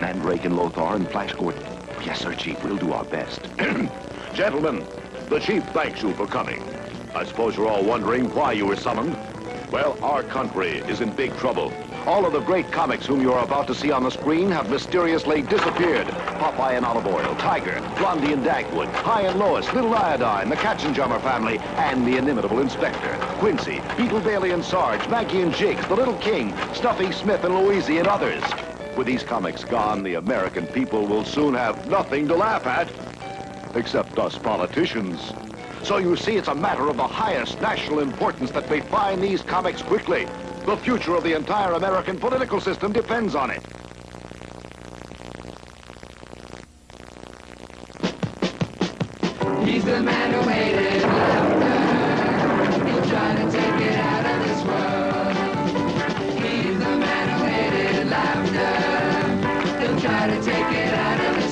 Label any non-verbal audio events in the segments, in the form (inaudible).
Mandrake and Lothar and Flash Gordon. Yes, sir, Chief. We'll do our best. (clears throat) Gentlemen, the chief thanks you for coming. I suppose you're all wondering why you were summoned. Well, our country is in big trouble. All of the great comics whom you're about to see on the screen have mysteriously disappeared. Popeye and Olive Oyl, Tiger, Blondie and Dagwood, Hi and Lois, Little Iodine, the Katzenjammer family, and the inimitable Inspector. Quincy, Beetle Bailey and Sarge, Maggie and Jiggs, the Little King, Snuffy Smith and Loweezy and others. With these comics gone, the American people will soon have nothing to laugh at. Except us politicians. So you see, it's a matter of the highest national importance that we find these comics quickly. The future of the entire American political system depends on it. He's the man who. He's trying to take it out of this world. He's the man who. He'll try to take it out of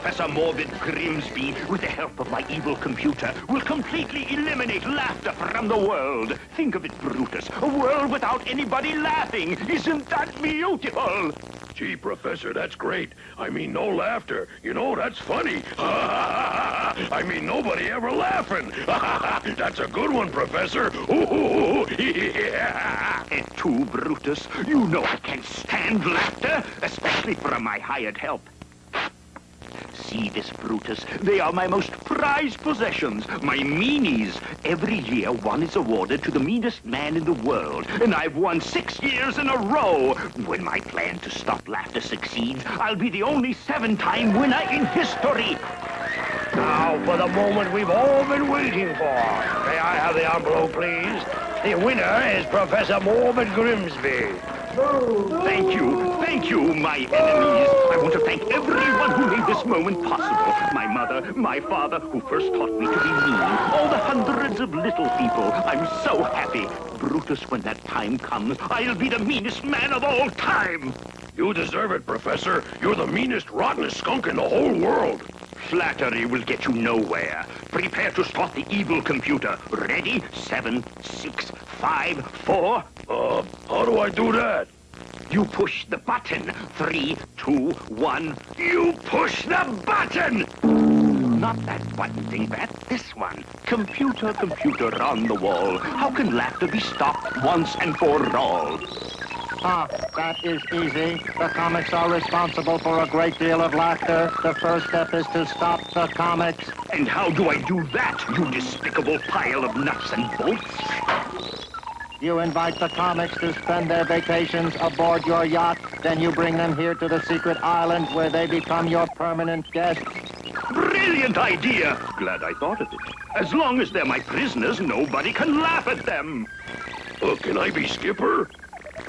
Professor Morbid Grimsby, with the help of my evil computer, will completely eliminate laughter from the world. Think of it, Brutus. A world without anybody laughing. Isn't that beautiful? Gee, Professor, that's great. I mean, no laughter. You know, that's funny. (laughs) I mean, nobody ever laughing. (laughs) that's a good one, Professor. Ooh, (laughs) yeah. And too, Brutus, you know I can't stand laughter, especially from my hired help. See this, Brutus. They are my most prized possessions, my meanies. Every year, one is awarded to the meanest man in the world, and I've won six years in a row. When my plan to stop laughter succeeds, I'll be the only seven-time winner in history. Now for the moment we've all been waiting for. May I have the envelope, please? The winner is Professor Morbid Grimsby. Thank you, thank you, my enemies. I want to thank everyone who made this moment possible. My mother, my father, who first taught me to be mean. All the hundreds of little people. I'm so happy. Brutus, when that time comes, I'll be the meanest man of all time. You deserve it, Professor. You're the meanest, rottenest skunk in the whole world. Flattery will get you nowhere. Prepare to start the evil computer. Ready? Seven, six, five, four. Uh, how do I do that? You push the button. Three, two, one. You push the button! Not that button, Dingbat. This one. Computer, computer on the wall. How can laughter be stopped once and for all? Ah, that is easy. The comics are responsible for a great deal of laughter. The first step is to stop the comics. And how do I do that, you despicable pile of nuts and bolts? You invite the comics to spend their vacations aboard your yacht. Then you bring them here to the secret island where they become your permanent guests. Brilliant idea! Glad I thought of it. As long as they're my prisoners, nobody can laugh at them. Uh, can I be skipper?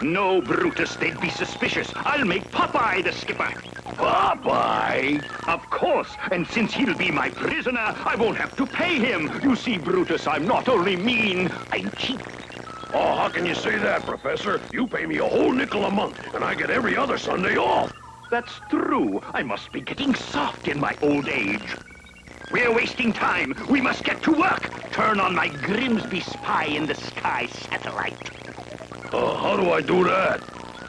No, Brutus, they'd be suspicious. I'll make Popeye the skipper. Popeye? Of course, and since he'll be my prisoner, I won't have to pay him. You see, Brutus, I'm not only mean, I'm cheap. Oh, how can you say that, Professor? You pay me a whole nickel a month, and I get every other Sunday off. That's true. I must be getting soft in my old age. We're wasting time. We must get to work. Turn on my Grimsby Spy in the Sky satellite. Uh, how do I do that?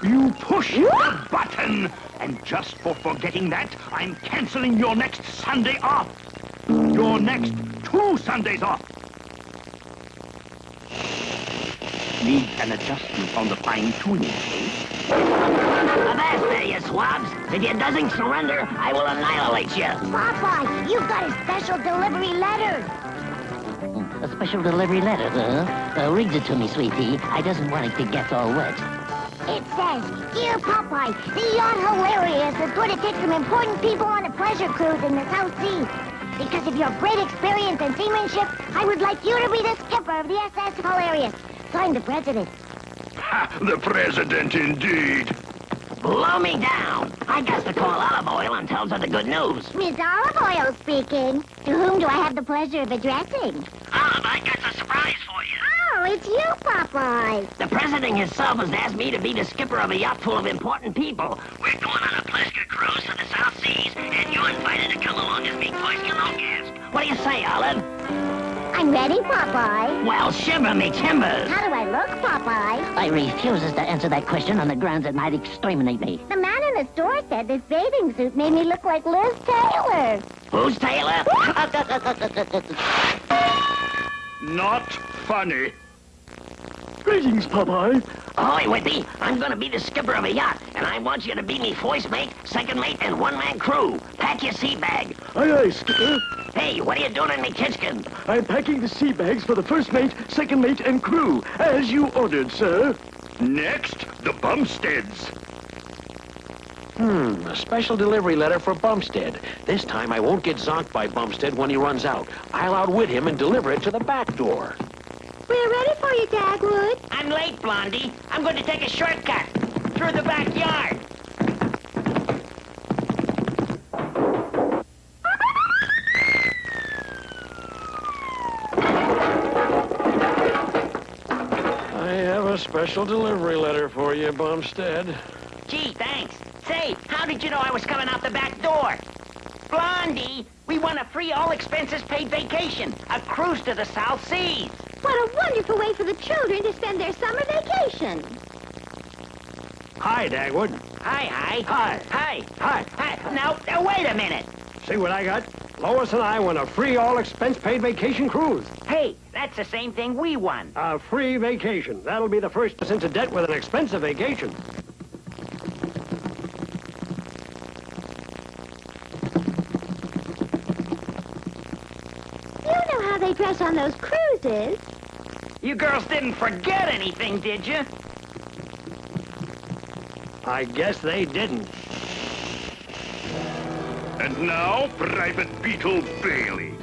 You push the button. And just for forgetting that, I'm canceling your next Sunday off. Your next two Sundays off. Need an adjustment on the fine-tuning case? Avast there, you swabs! If you doesn't surrender, I will annihilate you. Popeye, you've got a special delivery letter. A special delivery letter, huh? Uh, read it to me, sweetie. I doesn't want it to get all wet. It says, Dear Popeye, the yacht Hilarious is going to take some important people on a pleasure cruise in the South Sea. Because of your great experience and seamanship, I would like you to be the skipper of the SS Hilarious. Signed the president. Ha, the president indeed. Blow me down. I got to call Olive Oyl and tell her the good news. Miss Olive Oyl speaking. To whom do I have the pleasure of addressing? Olive, I got a surprise for you. Oh, it's you, Popeye. The president himself has asked me to be the skipper of a yacht full of important people. We're going on a pleasure cruise to the South Seas, and you're invited to come along as me first guest. What do you say, Olive? I'm ready, Popeye. Well, shiver me timbers. How do I look, Popeye? I refuses to answer that question on the grounds it might exterminate me. The man in the store said this bathing suit made me look like Liz Taylor. Who's Taylor? (laughs) (laughs) Not funny. Greetings, Popeye. Ahoy, Wimpy. I'm gonna be the skipper of a yacht, and I want you to be me first mate, second mate, and one-man crew. Pack your sea bag. Aye, aye, skipper. Hey, what are you doing in me kitchen? I'm packing the sea bags for the first mate, second mate, and crew, as you ordered, sir. Next, the Bumsteads. Hmm, a special delivery letter for Bumstead. This time I won't get zonked by Bumstead when he runs out. I'll outwit him and deliver it to the back door. We're ready for you, Dagwood. I'm late, Blondie. I'm going to take a shortcut through the backyard. I have a special delivery letter for you, Bumstead. Gee, thanks. Say, how did you know I was coming out the back door? Blondie, we won a free all-expenses-paid vacation, a cruise to the South Seas. What a wonderful way for the children to spend their summer vacation. Hi, Dagwood. Hi, hi. Hi. Hi. Hi. Hi. Now, now, wait a minute. See what I got? Lois and I won a free all-expense-paid vacation cruise. Hey, that's the same thing we won. A free vacation. That'll be the first us a debt with an expensive vacation. They dress on those cruises. You girls didn't forget anything, did you? I guess they didn't. And now, Private Beetle Bailey.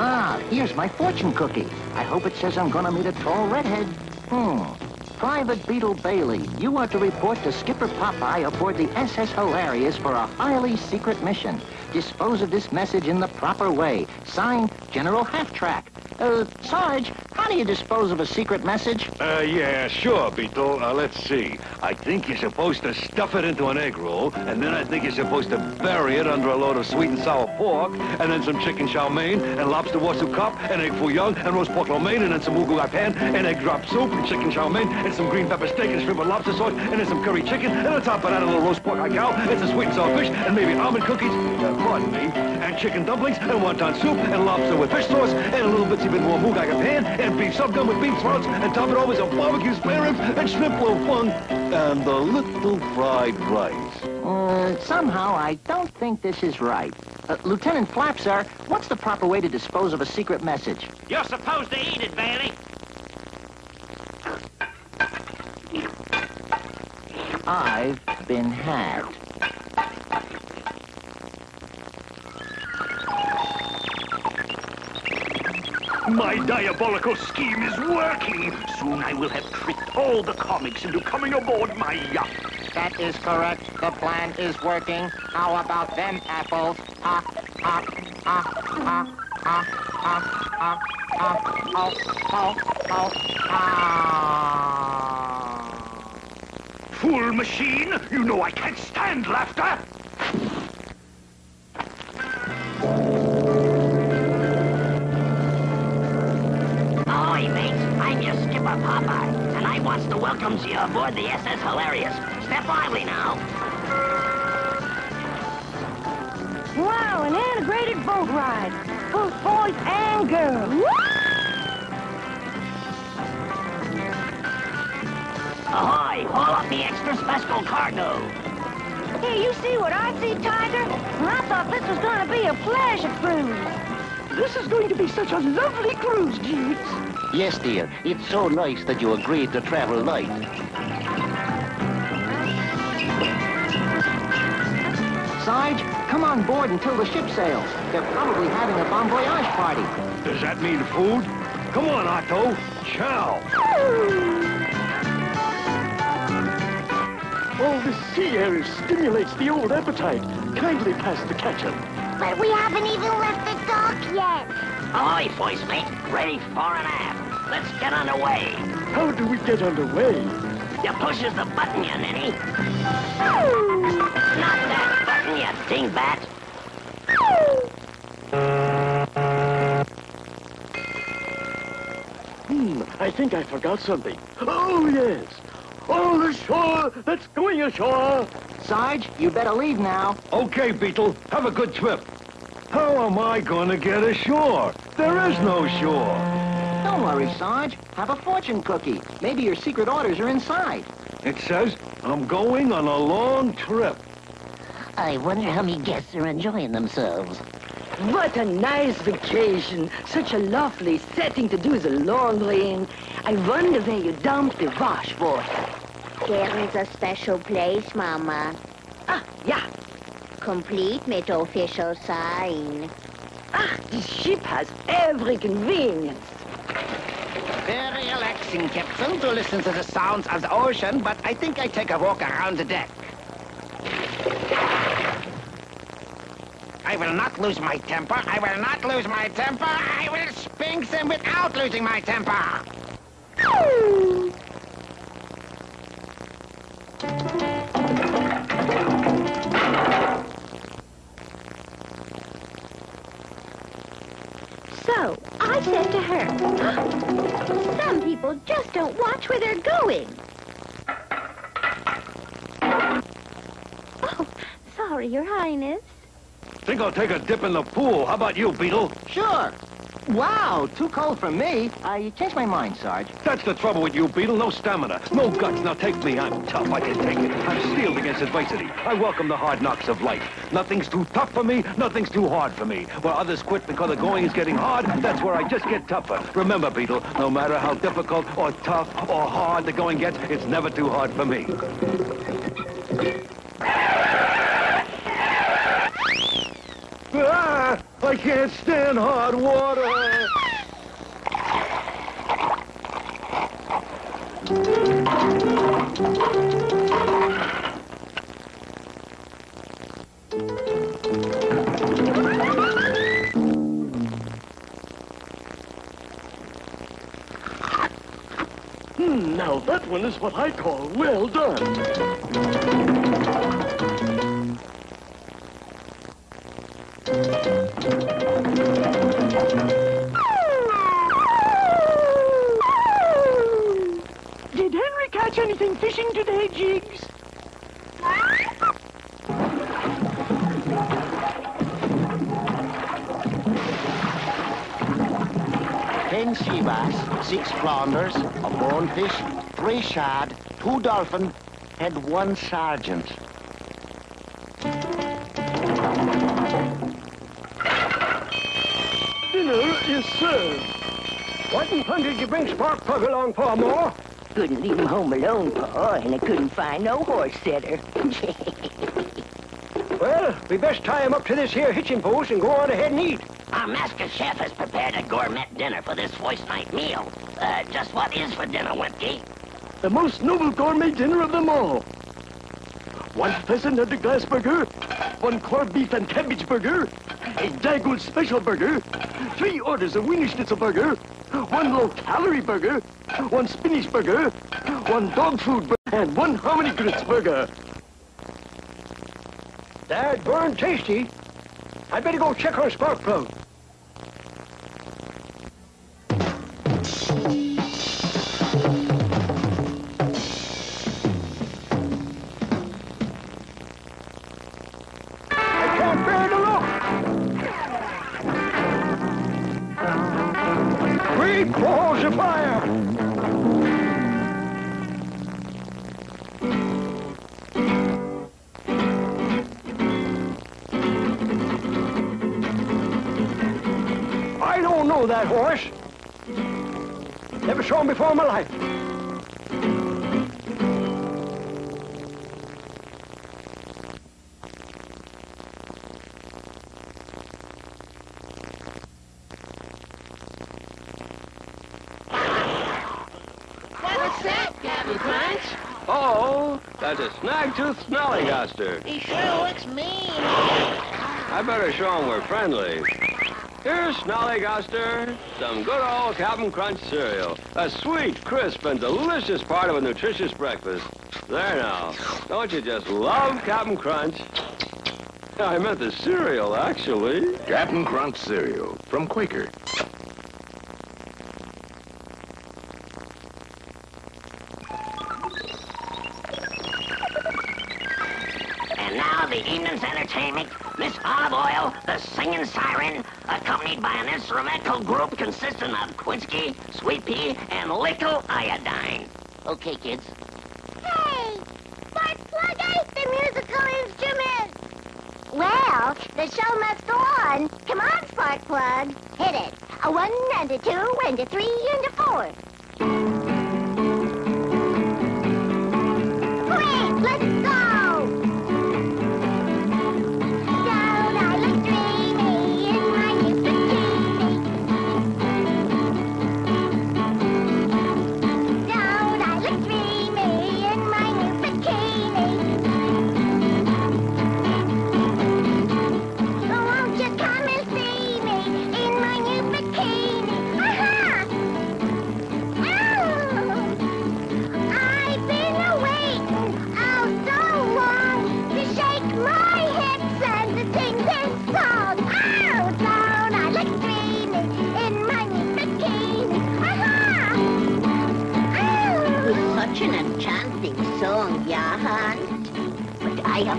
Ah, here's my fortune cookie. I hope it says I'm gonna meet a tall redhead. Hmm. Private Beetle Bailey, you are to report to Skipper Popeye aboard the SS Hilarious for a highly secret mission. Dispose of this message in the proper way. Signed, General Half Track. Uh, Sarge, do you dispose of a secret message? Uh, yeah, sure, Beetle. Uh, let's see. I think you're supposed to stuff it into an egg roll, and then I think you're supposed to bury it under a load of sweet and sour pork, and then some chicken chow mein, and lobster wasu cup, and egg foo young, and roast pork lo mein, and then some ugu pan, and egg drop soup, and chicken chow mein, and some green pepper steak, and shrimp and lobster sauce, and then some curry chicken, and on top of that, a little roast pork cow, and some sweet and sour fish, and maybe almond cookies, uh, pardon me, chicken dumplings, and wonton soup, and lobster with fish sauce, and a little bitsy bit more mugai pan, and beef sub done with beef sprouts, and top it all with some barbecue spare ribs, and shrimp lo fun, and a little fried rice. Uh, somehow I don't think this is right. Uh, Lieutenant Flap, sir, what's the proper way to dispose of a secret message? You're supposed to eat it, Bailey. I've been had. My diabolical scheme is working. Soon I will have tricked all the comics into coming aboard my yacht. That is correct. The plan is working. How about them apples? Ah, ah, ah, ah, ah, ah, ah, ah, oh, oh, oh, ah. Fool machine, you know I can't stand laughter. I wants to you aboard the SS Hilarious. Step lively now. Wow, an integrated boat ride. Both boys and girls. Ahoy, haul up the extra special cargo. Hey, you see what I see, Tiger? I thought this was going to be a pleasure cruise. This is going to be such a lovely cruise, Jeeves. Yes, dear. It's so nice that you agreed to travel light. Sarge, come on board until the ship sails. They're probably having a bon voyage party. Does that mean food? Come on, Otto. Chow. Oh, the sea air stimulates the old appetite. Kindly pass the ketchup. But we haven't even left the dock yet. Ahoy, voice mate. Ready fore and aft. Let's get underway. How do we get underway? You pushes the button, you ninny. Not that button, you dingbat. Hmm, I think I forgot something. Oh, yes. Oh, the shore! That's going ashore! Sarge, you better leave now. Okay, Beetle. Have a good trip. How am I going to get ashore? There is no shore. Don't worry, Sarge. Have a fortune cookie. Maybe your secret orders are inside. It says I'm going on a long trip. I wonder how many guests are enjoying themselves. What a nice vacation. Such a lovely setting to do the laundry in. I wonder where you dumped the washwater. There is a special place, Mama. Ah, yeah. Complete with official sign. Ah, this ship has every convenience. Very relaxing, Captain, to listen to the sounds of the ocean, but I think I take a walk around the deck. I will not lose my temper. I will not lose my temper. I will spank them without losing my temper. Said to her, some people just don't watch where they're going. Oh, sorry, Your Highness. Think I'll take a dip in the pool. How about you, Beetle? Sure. Wow, too cold for me. I changed my mind, Sarge. That's the trouble with you, Beetle. No stamina, no guts. Now take me. I'm tough. I can take it. I'm steeled against adversity. I welcome the hard knocks of life. Nothing's too tough for me. Nothing's too hard for me. Where others quit because the going is getting hard, that's where I just get tougher. Remember, Beetle, no matter how difficult or tough or hard the going gets, it's never too hard for me. Ah, I can't stand hard water. Hmm, now that one is what I call well done. Shad, two dolphin, and one sergeant. Dinner is served. What in fun did you bring Spark Plug along for, more? Couldn't leave him home alone, Pa, and I couldn't find no horse setter. (laughs) Well, we best tie him up to this here hitching post and go on ahead and eat. Our master chef has prepared a gourmet dinner for this voice night meal. Uh, just what is for dinner, Wimpy? The most noble gourmet dinner of them all. One pheasant and a glass burger, one corned beef and cabbage burger, a Dagwood special burger, three orders of Wiener Schnitzel burger, one low-calorie burger, one spinach burger, one dog food burger, and one hominy grits burger. That burn tasty. I'd better go check on Spark Plug. That's a snag-tooth snollygoster. He sure looks mean. I better show him we're friendly. Here's Snollygoster, some good old Captain Crunch cereal. A sweet, crisp, and delicious part of a nutritious breakfast. There now. Don't you just love Captain Crunch? I meant the cereal, actually. Captain Crunch cereal from Quaker. Singing siren, accompanied by an instrumental group consisting of Quincy, Sweet Pea, and Lickle Iodine. Okay, kids. Hey! Spark plug the musical instrument! Well, the show must go on. Come on, Spark Plug. Hit it. A one and a two and a three and a four.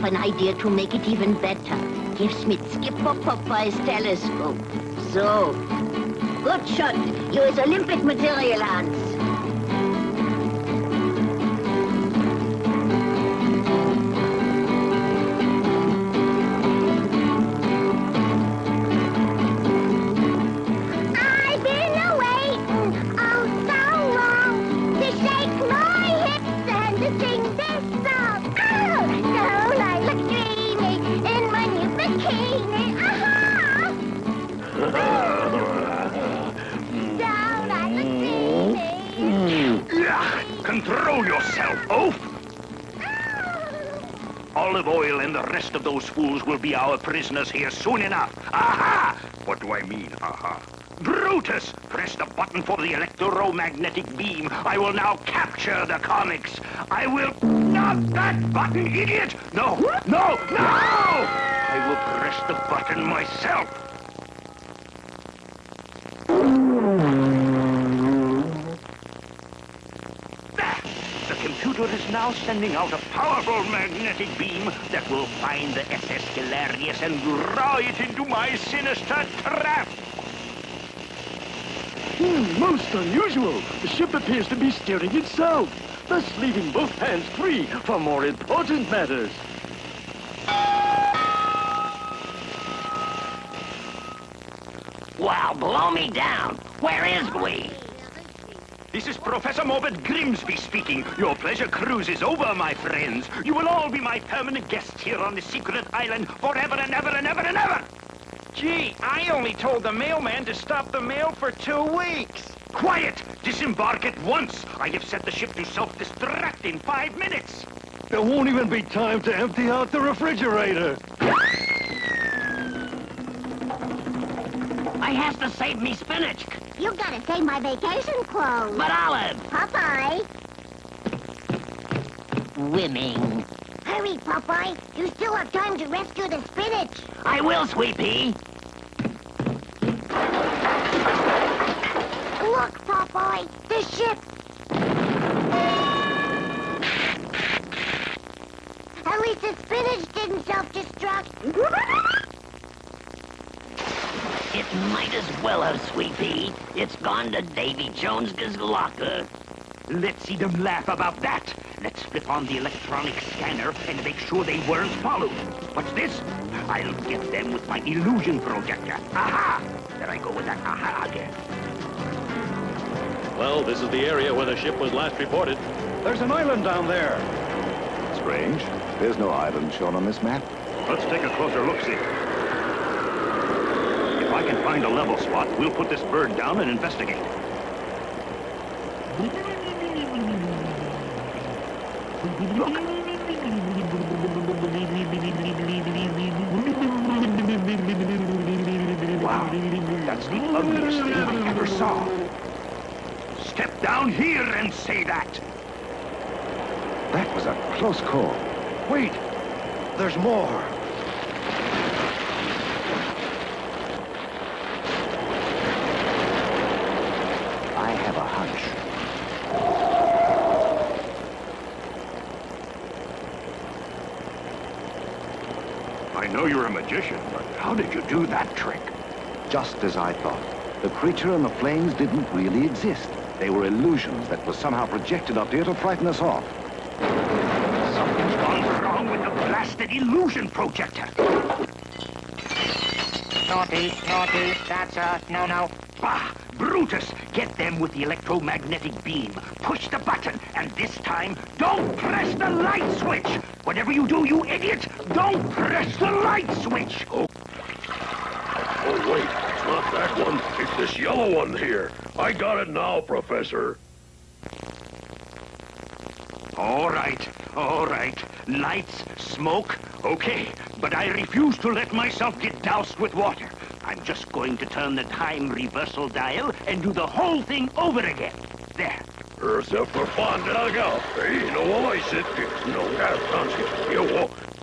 An idea to make it even better. Give Skipper Popeye's telescope. So, good shot. Use Olympic material, Hans. Our prisoners here soon enough. Aha! What do I mean, aha? Brutus, press the button for the electromagnetic beam. I will now capture the comics. I will... Not that button, idiot! No, no, no! I will press the button myself. Is now sending out a powerful magnetic beam that will find the SS Hilarious and draw it into my sinister trap. Hmm, most unusual. The ship appears to be steering itself, thus leaving both hands free for more important matters. Wow, blow me down. Where is we? This is Professor Morbid Grimsby speaking. Your pleasure cruise is over, my friends. You will all be my permanent guests here on the secret island forever and ever and ever and ever. Gee, I only told the mailman to stop the mail for two weeks. Quiet! Disembark at once. I have set the ship to self-destruct in five minutes. There won't even be time to empty out the refrigerator. I has to save me spinach. You gotta save my vacation clothes. But Olive. Popeye. Swimming. Hurry, Popeye. You still have time to rescue the spinach. I will, Sweet Pea. Look, Popeye. The ship. At least the spinach didn't self-destruct. (laughs) It might as well have, Sweet Pea. It's gone to Davy Jones's locker. Let's see them laugh about that. Let's flip on the electronic scanner and make sure they weren't followed. What's this? I'll get them with my illusion projector. Aha! There I go with that aha again. Well, this is the area where the ship was last reported. There's an island down there. Strange. There's no island shown on this map. Let's take a closer look-see. I can find a level spot, we'll put this bird down and investigate. Wow, that's the thing I ever saw. Step down here and say that. That was a close call. Wait, there's more. I have a hunch. I know you're a magician, but how did you do that trick? Just as I thought. The creature and the flames didn't really exist. They were illusions that were somehow projected up here to frighten us off. Something's gone wrong with the blasted illusion projector. Naughty, naughty, that's a no-no. Bah! Brutus, get them with the electromagnetic beam. Push the button, and this time, don't press the light switch! Whatever you do, you idiot, don't press the light switch! Oh, oh wait, it's not that one. It's this yellow one here. I got it now, Professor. All right, all right. Lights, smoke, okay. But I refuse to let myself get doused with water. I'm just going to turn the time reversal dial and do the whole thing over again. There. Ursa förbandaga. Ei no olaiset. No kanske. Jo. Yes, boy,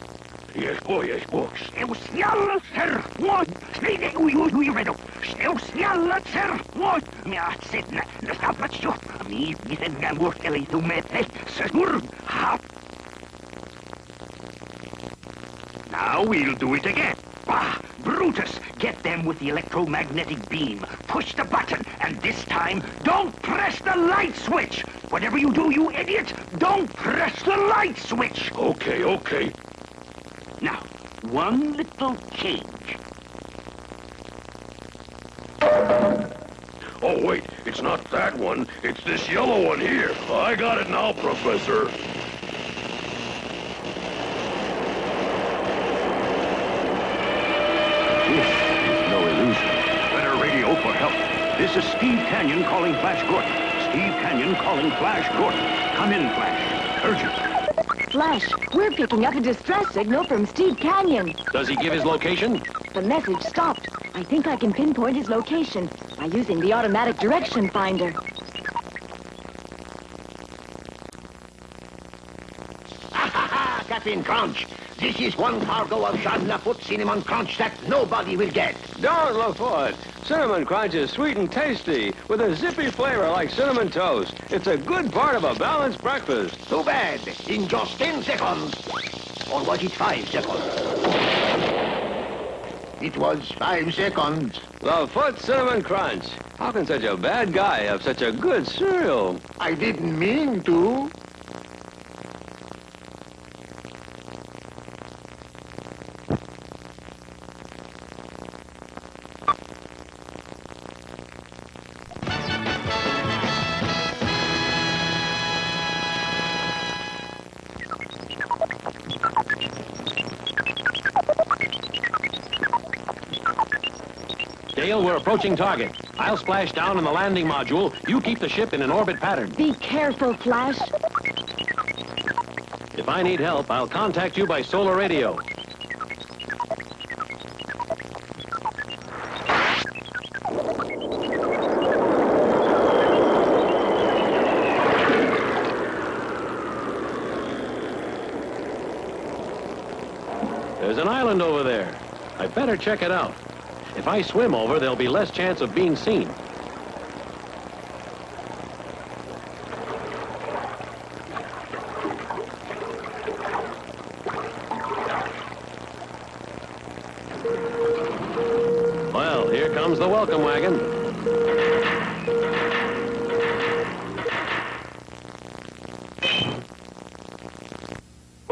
yes, box. Sneeuw snel, sir. Wat? Nee, nee, oei, oei, oei, red op. Sneeuw snel, sir. Wat? Ja, zit na. Dat staat wat zo. Niet, niet een naam wordt alleen toe met. Hey, sir. Ha. Now we'll do it again. Bah, Brutus, get them with the electromagnetic beam. Push the button, and this time, don't press the light switch. Whatever you do, you idiot, don't press the light switch. Okay, okay. Now, one little change. Oh, wait, it's not that one. It's this yellow one here. I got it now, Professor. This is no illusion. Better radio for help. This is Steve Canyon calling Flash Gordon. Steve Canyon calling Flash Gordon. Come in, Flash. Urgent. Flash, we're picking up a distress signal from Steve Canyon. Does he give his location? The message stopped. I think I can pinpoint his location by using the automatic direction finder. Ha ha ha, Captain Crunch, this is one cargo of Jean LaFoote Cinnamon Crunch that nobody will get. Don't look for it. Cinnamon Crunch is sweet and tasty, with a zippy flavor like cinnamon toast. It's a good part of a balanced breakfast. Too bad. In just 10 seconds. Or was it 5 seconds? It was 5 seconds. The Foot Cinnamon Crunch. How can such a bad guy have such a good cereal? I didn't mean to. Approaching target. I'll splash down in the landing module. You keep the ship in an orbit pattern. Be careful, Flash. If I need help, I'll contact you by solar radio. There's an island over there. I better check it out. If I swim over, there'll be less chance of being seen. Well, here comes the welcome wagon.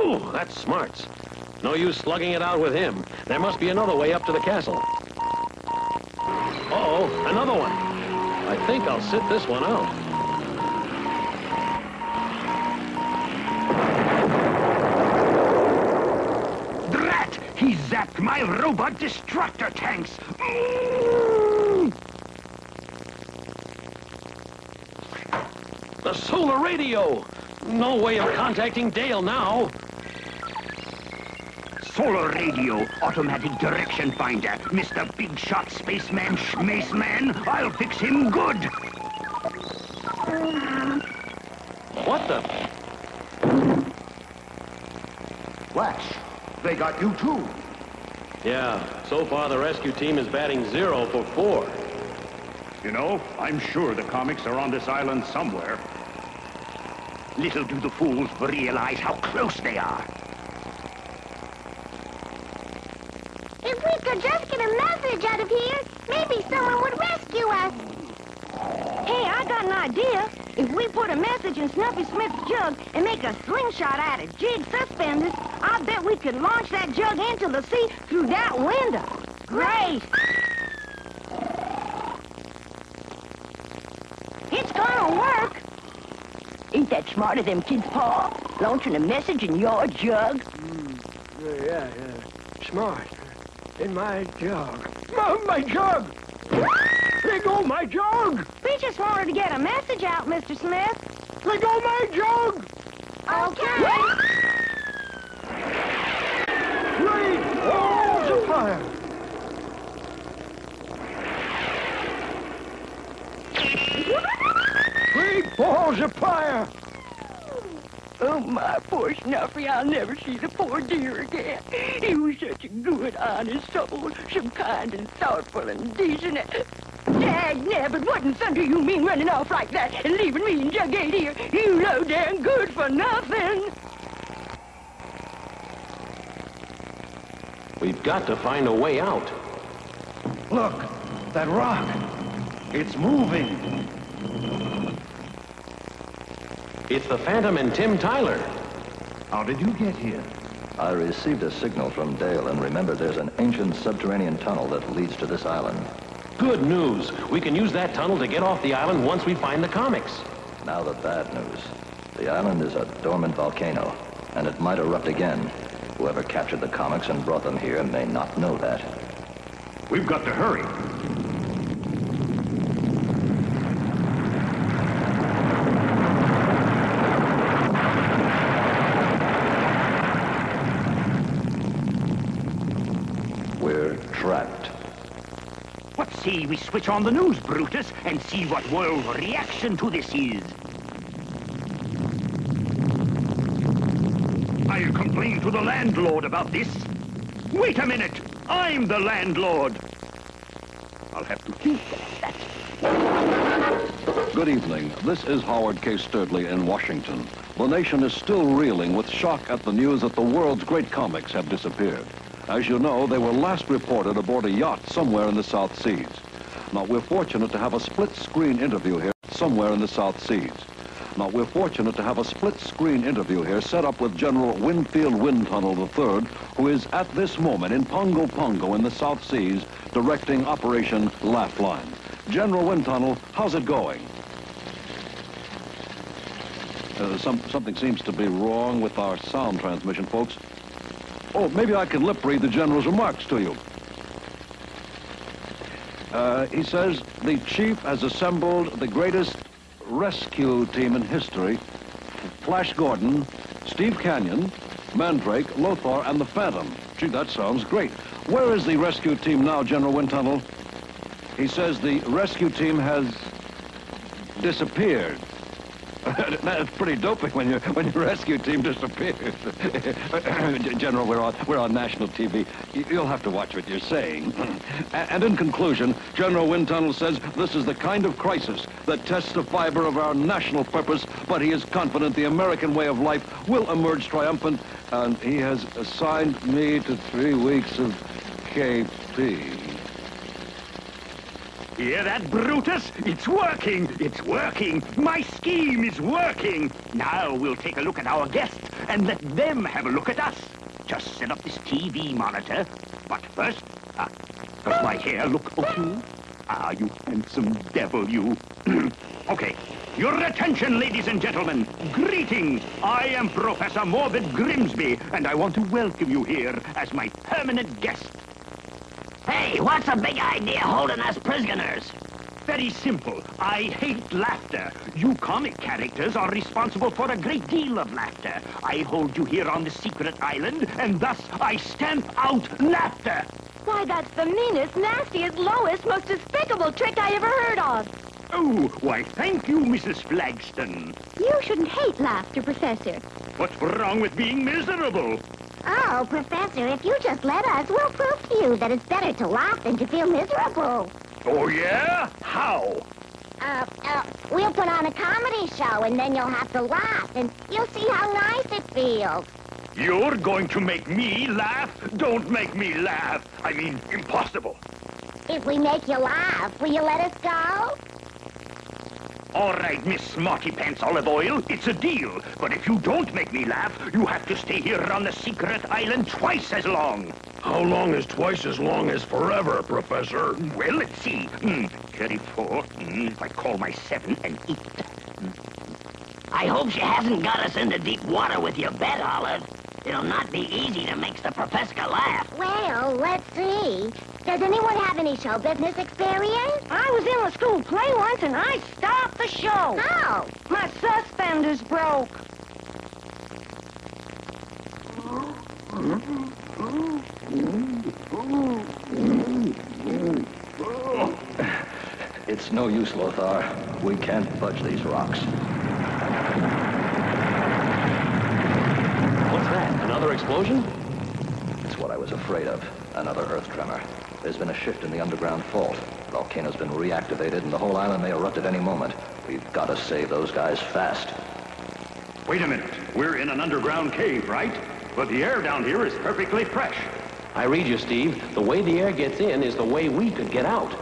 Ooh, that's smarts. No use slugging it out with him. There must be another way up to the castle. I think I'll sit this one out. Drat! He zapped my robot destructor tanks! Mm! The solar radio! No way of contacting Dale now. Solar radio, automatic direction finder. Mr. Big Shot Spaceman Schmaceman, I'll fix him good. What the? Flash, they got you too. Yeah, so far the rescue team is batting zero for four. You know, I'm sure the comics are on this island somewhere. Little do the fools realize how close they are. Maybe someone would rescue us. Hey, I got an idea. If we put a message in Snuffy Smith's jug and make a slingshot out of jig suspenders, I bet we could launch that jug into the sea through that window. Great! It's gonna work. Ain't that smart of them kids, Paul? Launching a message in your jug? Mm, yeah, yeah. Smart. In my jug. My, my jug! Let go my jug! We just wanted to get a message out, Mr. Smith. Let go my jug! Okay. Great balls of fire! Great balls of fire! Oh, my poor Snuffy, I'll never see the poor dear again. He was such a good, honest soul, so kind and thoughtful and decent. Dag nabbit, what in thunder you mean running off like that and leaving me and Jughead here? You low down good for nothing. We've got to find a way out. Look, that rock. It's moving. It's the Phantom and Tim Tyler. How did you get here? I received a signal from Dale, and remember there's an ancient subterranean tunnel that leads to this island. Good news. We can use that tunnel to get off the island once we find the comics. Now the bad news. The island is a dormant volcano, and it might erupt again. Whoever captured the comics and brought them here may not know that. We've got to hurry. We're trapped. What say we switch on the news, Brutus, and see what world reaction to this is? I'll complain to the landlord about this. Wait a minute! I'm the landlord! I'll have to think about that. Good evening. This is Howard K. Sturdley in Washington. The nation is still reeling with shock at the news that the world's great comics have disappeared. As you know, they were last reported aboard a yacht somewhere in the South Seas. Now, we're fortunate to have a split-screen interview here somewhere in the South Seas. Now, we're fortunate to have a split-screen interview here set up with General Winfield Windtunnel III, who is at this moment in Pongo Pongo in the South Seas, directing Operation Laugh-Line. General Windtunnel, how's it going? Uh, some, something seems to be wrong with our sound transmission, folks. Oh, maybe I can lip read the General's remarks to you. Uh, he says the chief has assembled the greatest rescue team in history. Flash Gordon, Steve Canyon, Mandrake, Lothar, and the Phantom. Gee, that sounds great. Where is the rescue team now, General Windtunnel? He says the rescue team has disappeared. (laughs) That's pretty doping when your when your rescue team disappears. (coughs) General, we're on we're on national TV. You- You'll have to watch what you're saying. (coughs) And in conclusion, General Windtunnel says this is the kind of crisis that tests the fiber of our national purpose, but he is confident the American way of life will emerge triumphant, and he has assigned me to three weeks of KP. Hear that, Brutus? It's working! It's working! My scheme is working! Now we'll take a look at our guests and let them have a look at us. Just set up this TV monitor. But first, ah, does my hair look okay? Ah, you handsome devil, you. (clears throat) okay, your attention, ladies and gentlemen. Greetings. I am Professor Morbid Grimsby, and I want to welcome you here as my permanent guest. Hey, what's the big idea holding us prisoners? very simple. I hate laughter. You comic characters are responsible for a great deal of laughter. I hold you here on the secret island, and thus I stamp out laughter. Why, that's the meanest, nastiest, lowest, most despicable trick I ever heard of. Oh, why, thank you, Mrs. Flagston. You shouldn't hate laughter, Professor. What's wrong with being miserable? Oh, Professor, if you just let us, we'll prove to you that it's better to laugh than to feel miserable. Oh, yeah? How? Uh, uh, we'll put on a comedy show, and then you'll have to laugh, and you'll see how nice it feels. You're going to make me laugh? Don't make me laugh. I mean, impossible. If we make you laugh, will you let us go? All right, Miss Smarty Pants Olive Oyl, it's a deal. But if you don't make me laugh, you have to stay here on the secret island twice as long. How long is twice as long as forever, Professor? Well, let's see. Mm, 34, mm, if I call my seven and eight. I hope she hasn't got us into deep water with your bet, Olive. It'll not be easy to make the professor laugh. Well, let's see. Does anyone have any show business experience? I was in the school play once and I stopped the show. How? My suspenders broke. It's no use, Lothar. We can't budge these rocks. What's that? Another explosion? It's what I was afraid of. Another earth tremor. There's been a shift in the underground fault. The volcano's been reactivated and the whole island may erupt at any moment. We've got to save those guys fast. Wait a minute. We're in an underground cave, right? But the air down here is perfectly fresh. I read you, Steve. The way the air gets in is the way we could get out.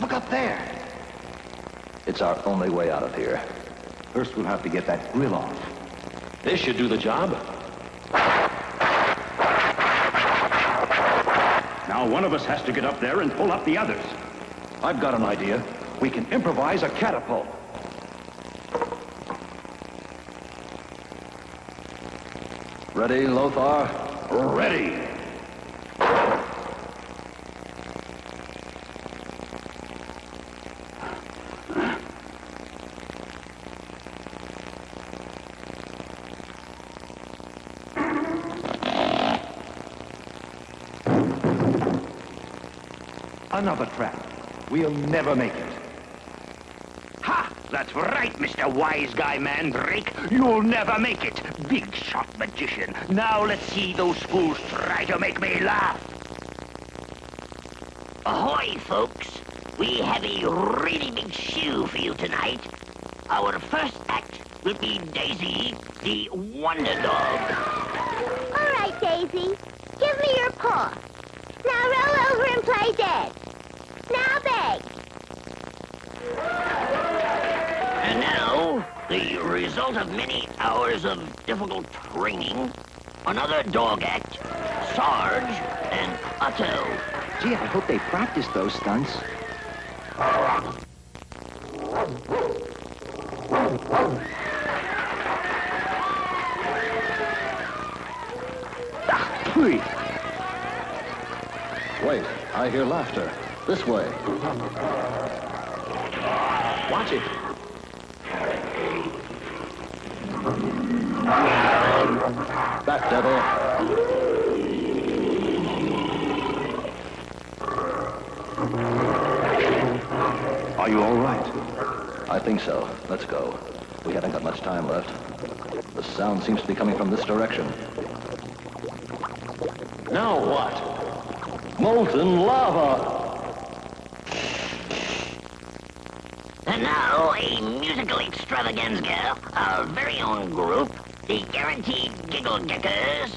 Look up there. It's our only way out of here. First, we'll have to get that grill off. This should do the job. Now one of us has to get up there and pull up the others. I've got an idea. We can improvise a catapult. Ready, Lothar? Ready. Another trap. We'll never make it. Ha! That's right, Mr. Wise Guy Mandrake. You'll never make it. Big shot magician. Now let's see those fools try to make me laugh. Ahoy, folks. We have a really big shoe for you tonight. Our first act will be Daisy, the Wonder Dog. All right, Daisy. Give me your paw. Now roll over and play dead. Now beg. And now, the result of many hours of difficult training, another dog act, Sarge and Otto. Gee, I hope they practiced those stunts. Ah, Wait, I hear laughter. This way. Watch it. Back, devil. Are you all right? I think so. Let's go. We haven't got much time left. The sound seems to be coming from this direction. Now what? Molten lava! And now, a musical extravaganza, our very own group, the Guaranteed Giggle Geckers,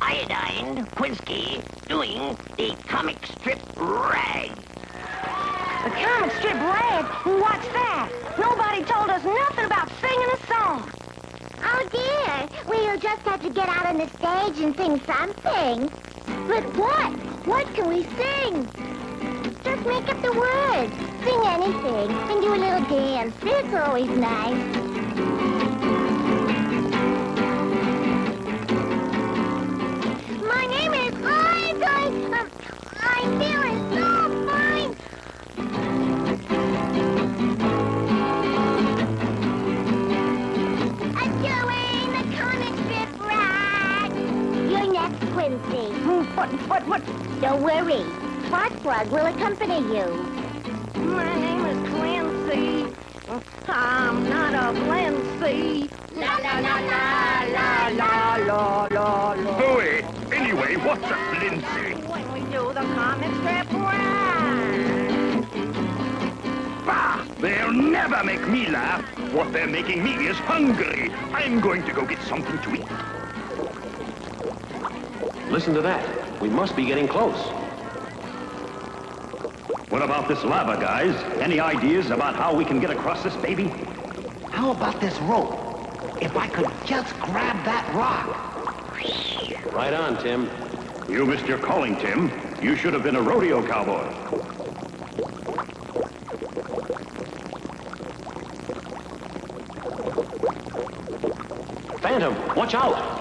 Iodine, Quinsky, doing the comic strip rag. The comic strip rag? What's that? Nobody told us nothing about singing a song. Oh, dear. We'll just have to get out on the stage and sing something. But what? What can we sing? Just make up the words sing anything and do a little dance. That's always nice. My name is I'm. Um, I'm feeling so fine. Doing the. You're Quincy. Hmm, what? What? What? Don't worry. Foxglove will accompany you. My name is Clancy. I'm not a Clancy. La la la la la la la la la. Hooey! Anyway, what's a flincy? When we do the comic strip ride. Bah! They'll never make me laugh. What they're making me is hungry. I'm going to go get something to eat. Listen to that. We must be getting close. What about this lava, guys? Any ideas about how we can get across this baby? How about this rope? If I could just grab that rock. Right on, Tim. You missed your calling, Tim. You should have been a rodeo cowboy. Phantom, watch out!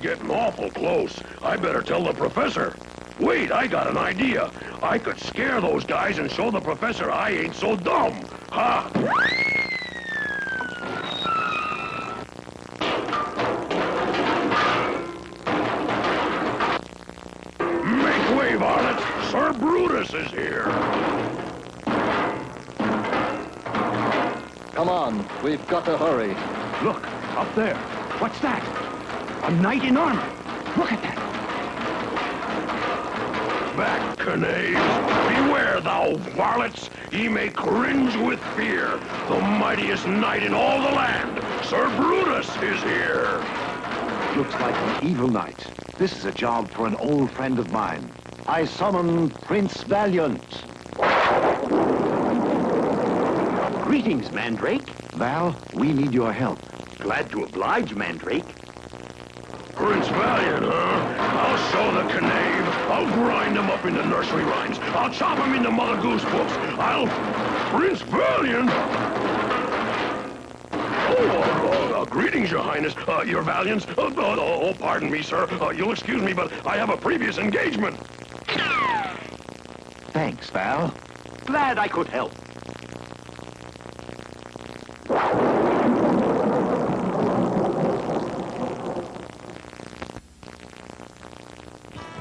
Getting awful close. I better tell the professor. Wait, I got an idea. I could scare those guys and show the professor I ain't so dumb. Ha! Make way, varlets. Sir Brutus is here. Come on, we've got to hurry. Look, up there. What's that? A knight in armor. Look at that. Back, Knaves. Beware, thou varlets. Ye may cringe with fear. The mightiest knight in all the land, Sir Brutus, is here. Looks like an evil knight. This is a job for an old friend of mine. I summon Prince Valiant. Greetings, Mandrake. Val, we need your help. Glad to oblige, Mandrake. Prince Valiant, huh? I'll show the knave. I'll grind him up into nursery rhymes. I'll chop him into Mother Goose books. I'll... Prince Valiant? Oh, uh, uh, greetings, your highness, uh, your valiance. Uh, uh, oh, pardon me, sir. Uh, you'll excuse me, but I have a previous engagement. Thanks, Val. Glad I could help.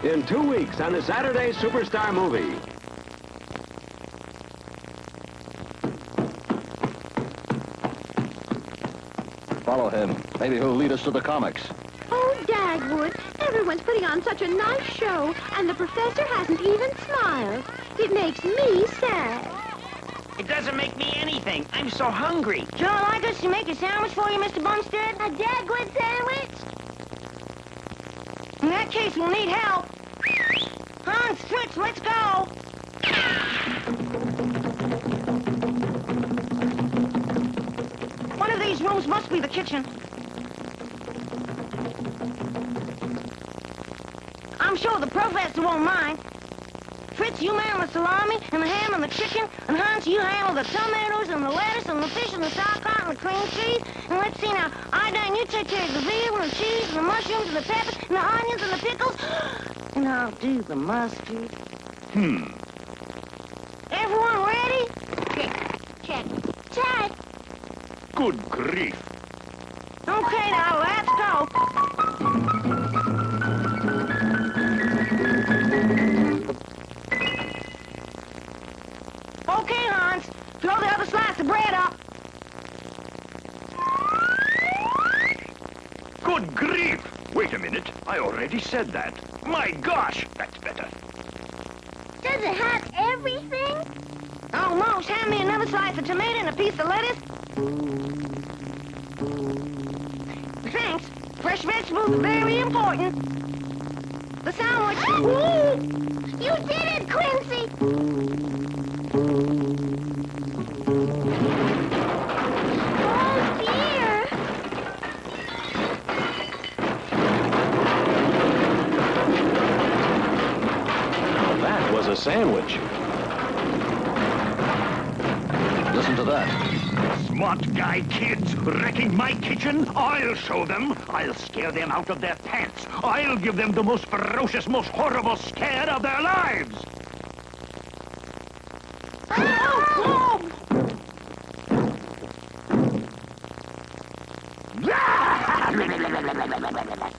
In two weeks on the Saturday Superstar movie. Follow him. Maybe he'll lead us to the comics. Oh, Dagwood, everyone's putting on such a nice show, and the professor hasn't even smiled. It makes me sad. It doesn't make me anything. I'm so hungry. Joe, like us to make a sandwich for you, Mr. Bumstead? A Dagwood sandwich? In that case, we'll need help. Fritz, let's go. One of these rooms must be the kitchen. I'm sure the professor won't mind. Fritz, you man the salami and the ham and the chicken, and Hans, you handle the tomatoes and the lettuce and the fish and the sauerkraut and the cream cheese. And let's see now, Iodine, you take care of the veal and the cheese and the mushrooms and the peppers and the onions and the pickles. And I'll do the mustard. Hmm. Everyone ready? Check, check, check. Good grief. Okay, now let's go. Okay, Hans. Throw the other slice of bread up. Good grief! Wait a minute. I already said that. My gosh, that's better. Does it have everything? Almost. Hand me another slice of tomato and a piece of lettuce. Thanks. Fresh vegetables are very important. The sandwich. Ooh, you did it, Quincy. Sandwich. Listen to that. Smart guy kids wrecking my kitchen. I'll show them. I'll scare them out of their pants. I'll give them the most ferocious, most horrible scare of their lives. He's (laughs) (laughs)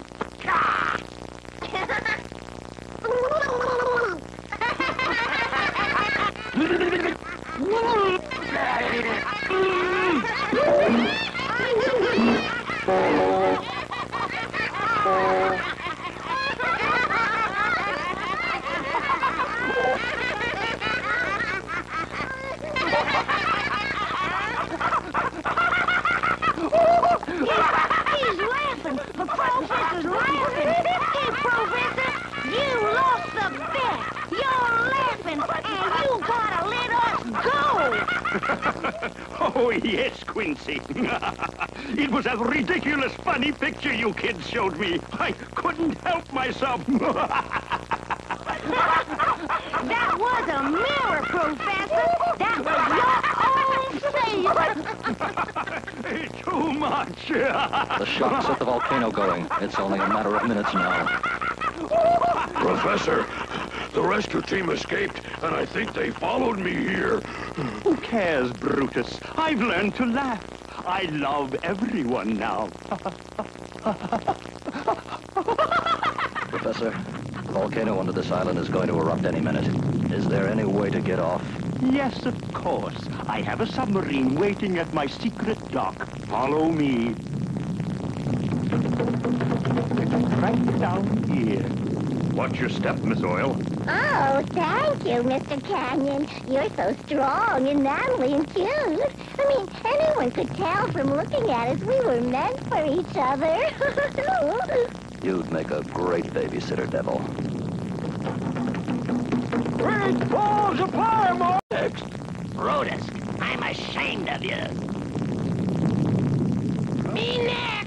Funny picture you kids showed me. I couldn't help myself. (laughs) That was a mirror, Professor. That was your own face. (laughs) Too much. (laughs) The shock set the volcano going. It's only a matter of minutes now. Professor, the rescue team escaped, and I think they followed me here. Who cares, Brutus? I've learned to laugh. I love everyone now. Professor, the volcano under this island is going to erupt any minute. Is there any way to get off? Yes, of course. I have a submarine waiting at my secret dock. Follow me. Right down here. Watch your step, Miss Oyl. Oh, thank you, Mr. Canyon. You're so strong and manly and cute. I mean, anyone could tell from looking at us we were meant for each other. (laughs) You'd make a great babysitter, Devil. Great balls of fire, Mortex! Brutus, I'm ashamed of you. Me next!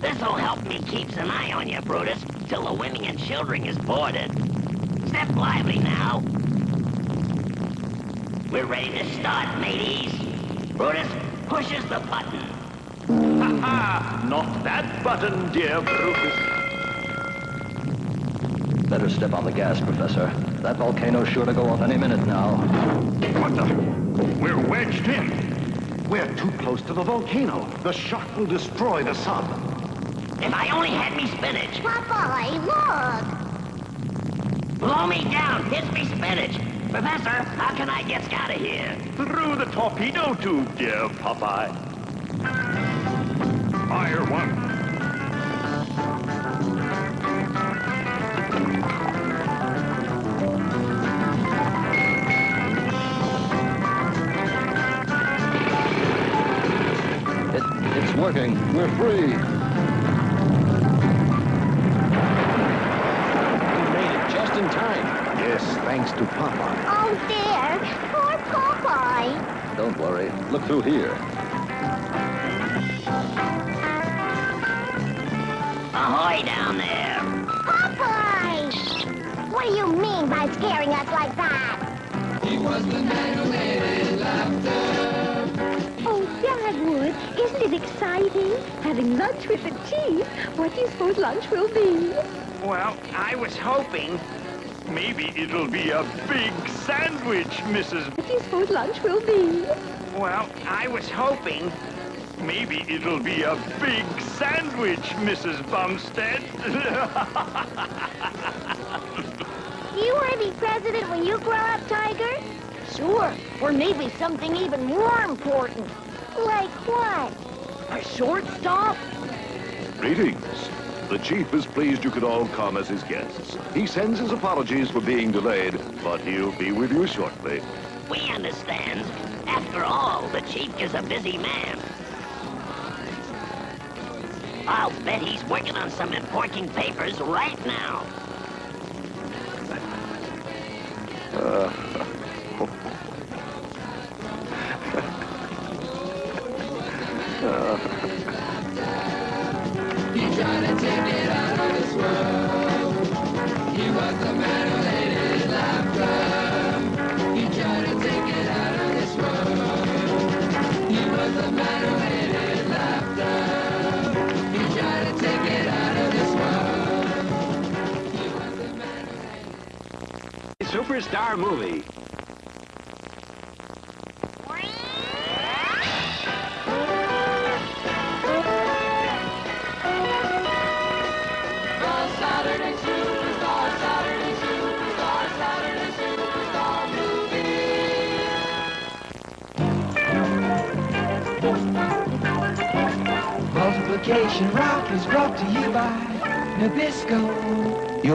This'll help me keeps an eye on you, Brutus, till the women and children is boarded. Step lively now. We're ready to start, mateys. Brutus pushes the button. Ha ha! Not that button, dear Brutus. Better step on the gas, Professor. That volcano's sure to go off any minute now. What the? We're wedged in. We're too close to the volcano. The shock will destroy the sub. If I only had me spinach. Popeye, look! Blow me down. Hit me spinach. Professor, how can I get out of here? Through the torpedo tube, dear Popeye. Fire one. It's working. We're free. Yes, thanks to Popeye. Oh, dear. Poor Popeye. Don't worry. Look through here. Ahoy down there. Popeye! What do you mean by scaring us like that? He was the man who made it laughter. Oh, Dagwood, isn't it exciting? Having lunch with the chief. What do you suppose lunch will be? Well, I was hoping maybe it'll be a big sandwich, Mrs. What do you suppose lunch will be? Well, I was hoping maybe it'll be a big sandwich, Mrs. Bumstead. Do (laughs) you want to be president when you grow up, Tiger? Sure. Or maybe something even more important. Like what? A shortstop? Greetings. The chief is pleased you could all come as his guests. He sends his apologies for being delayed, but he'll be with you shortly. We understand. After all, the chief is a busy man. I'll bet he's working on some important papers right now.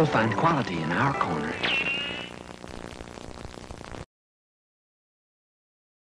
You'll find quality.